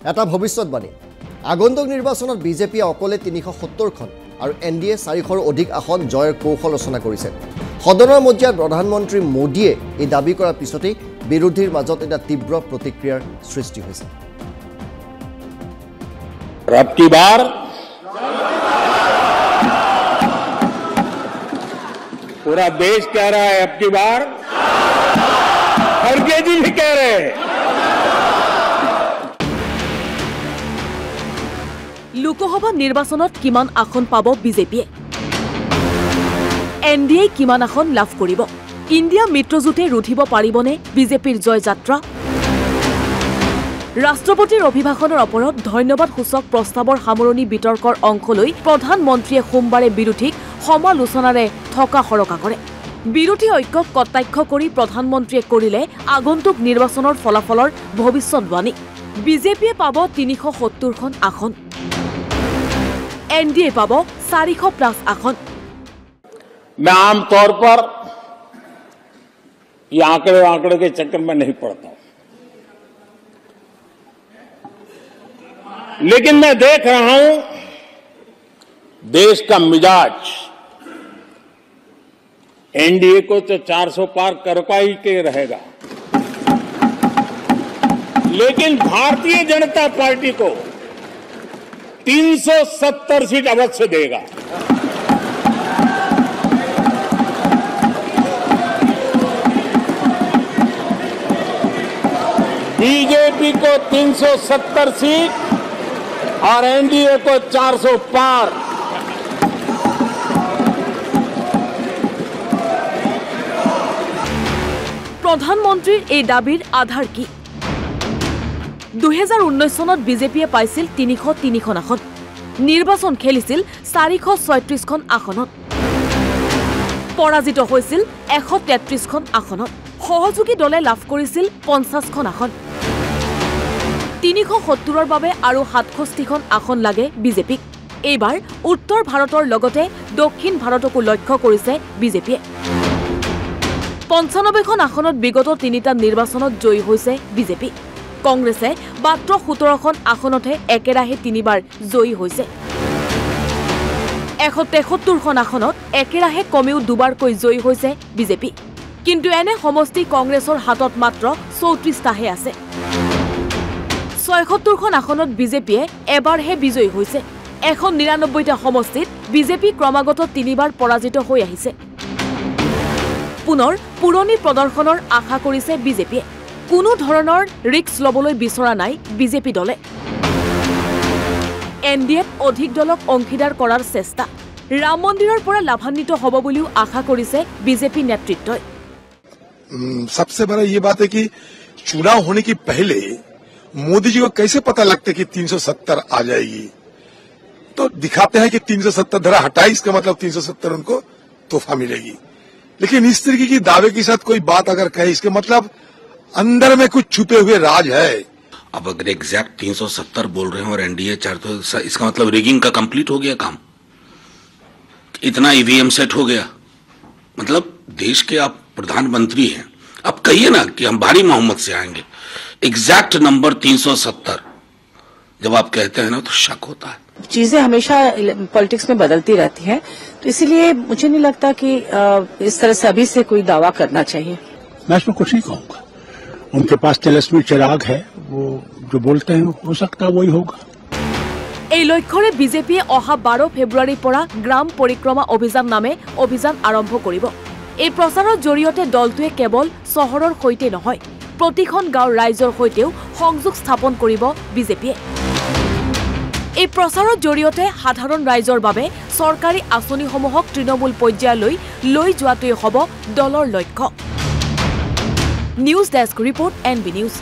এটা ভৱিষ্যতবাণী আগন্তুক নিৰ্বাচনত বিজেপিয়ে অকলে তিনিশ সত্তৰখন আৰু এন ডি এ চাৰিশৰো অধিক আসন জয়ৰ কৌশল ৰচনা কৰিছে সদনৰ মজিয়াত প্ৰধানমন্ত্ৰী মোদীয়ে এই দাবী কৰাৰ পিছতেই বিৰোধীৰ মাজত এটা তীব্ৰ প্ৰতিক্ৰিয়াৰ সৃষ্টি হৈছে और अब की बार पूरा देश कह रहा है अब की बार खड़गे जी भी कह रहे हैं লোকসভা নিৰ্বাচনত কিমান আসন পাব বিজেপিয়ে? এন ডি এ কিমান আসন লাভ কৰিব? ইণ্ডিয়া মিত্ৰজোঁটে ৰুধিব পাৰিবনে বিজেপিৰ জয়যাত্ৰা? ৰাষ্ট্ৰপতিৰ অভিভাষণৰ ওপৰত ধন্যবাদসূচক প্ৰস্তাৱৰ সামৰণি বিতৰ্কৰ অংশ লৈ প্ৰধানমন্ত্ৰীয়ে সোমবাৰে বিৰোধীক সমালোচনাৰে থকা সৰকা কৰে। বিৰোধী ঐক্যক কটাক্ষ কৰি প্ৰধানমন্ত্ৰীয়ে কৰিলে আগন্তুক নিৰ্বাচনৰ ফলাফলৰ ভৱিষ্যতবাণী বিজেপিয়ে পাব তিনিশ সত্তৰখন আসন। এন ডি এ পাব চাৰিশ প্লাছ আসন मैं आमतौर पर ये आंकड़े आंकड़े के चक्कर में नहीं पड़ता हूं लेकिन मैं देख रहा हूं देश का मिजाज एनडीए को तो 400 पार कर पाई के रहेगा लेकिन भारतीय जनता पार्टी को 370 सीट अवश्य देगा बीजेपी को 370 सीट और एनडीए को 400 पार প্ৰধানমন্ত্ৰীৰ এই দাবীৰ আধাৰ কি দুহেজাৰ ঊনৈছ চনত বিজেপিয়ে পাইছিল তিনিশ তিনিখন আসন। নিৰ্বাচন খেলিছিল চাৰিশ ছয়ত্ৰিছখন আসনত। পৰাজিত হৈছিল এশ তেত্ৰিছখন আসনত। সহযোগী দলে লাভ কৰিছিল পঞ্চাছখন আসন। তিনিশ সত্তৰৰ বাবে আৰু সাতষষ্ঠিখন আসন লাগে বিজেপিক। এইবাৰ উত্তৰ ভাৰতৰ লগতে দক্ষিণ ভাৰতকো লক্ষ্য কৰিছে বিজেপিয়ে। পঞ্চানব্বৈখন আসনত বিগত তিনিটা নিৰ্বাচনত জয়ী হৈছে বিজেপি। কংগ্ৰেছে মাত্ৰ সোতৰখন আসনতহে একেৰাহে তিনিবাৰ জয়ী হৈছে। এশ তেসত্তৰখন আসনত একেৰাহে কমেও দুবাৰকৈ জয়ী হৈছে বিজেপি। কিন্তু এনে সমষ্টি কংগ্ৰেছৰ হাতত মাত্ৰ চৌত্ৰিশটাহে আছে। ছয়সত্তৰখন আসনত বিজেপিয়ে এবাৰহে বিজয়ী হৈছে। এশ নিৰানব্বৈটা সমষ্টিত বিজেপি ক্ৰমাগত তিনিবাৰ পৰাজিত হৈ আহিছে। পুনৰ পুৰণি প্ৰদৰ্শনৰ আশা কৰিছে বিজেপিয়ে। কোনো ধৰণৰ ৰিক্স ল'বলৈ বিচৰা নাই বিজেপি দলে এন ডি এত অধিক দলক অংশীদাৰ কৰাৰ চেষ্টা ৰাম মন্দিৰৰ পৰা লাভান্বিত হ'ব বুলিও আশা কৰিছে বিজেপি নেতৃত্বই हम्म, सबसे बड़ा ये बात है कि चुनाव होने के पहले मोदी जी को कैसे पता लगता है कि 370 आ जाएगी तो दिखाते हैं कि 370 धरा हटाई इसका मतलब 370 उनको तोहफा मिलेगी लेकिन इस तरीके की दावे के साथ कोई बात अगर कहे इसका मतलब अंदर में कुछ छुपे हुए राज है। अब अगर एग्जैक्ट 370 बोल रहे हैं और एनडीए चार तो इसका मतलब रिगिंग का कंप्लीट हो गया काम। इतना ईवीएम सेट हो गया। मतलब देश के आप प्रधानमंत्री हैं। अब कहिए ना कि हम भारी मोहम्मद से आएँगे। एग्जैक्ट नंबर 370 जब आप कहते हैं ना तो शक होता है। चीज़ें हमेशा पॉलिटिक्स में बदलती रहती हैं। तो इसीलिए मुझे नहीं लगता कि इस तरह से अभी से कोई दावा करना चाहिए। मैं इसमें कुछ नहीं कहूँगा। उनके पास तिलस्मी चिराग है वो जो बोलते हैं हो सकता है वही होगा এই লক্ষ্যৰে বিজেপিয়ে অহা বাৰ ফেব্ৰুৱাৰীৰ পৰা গ্ৰাম পৰিক্ৰমা অভিযান নামে অভিযান আৰম্ভ কৰিব এই প্ৰচাৰৰ জৰিয়তে দলটোৱে কেৱল চহৰৰ সৈতে নহয় প্ৰতিখন গাঁৱৰ ৰাইজৰ সৈতেও সংযোগ স্থাপন কৰিব বিজেপিয়ে এই প্ৰচাৰৰ জৰিয়তে সাধাৰণ ৰাইজৰ বাবে চৰকাৰী আঁচনিসমূহক তৃণমূল পৰ্যায়লৈ লৈ যোৱাটোৱে হ'ব দলৰ লক্ষ্য News desk report N B news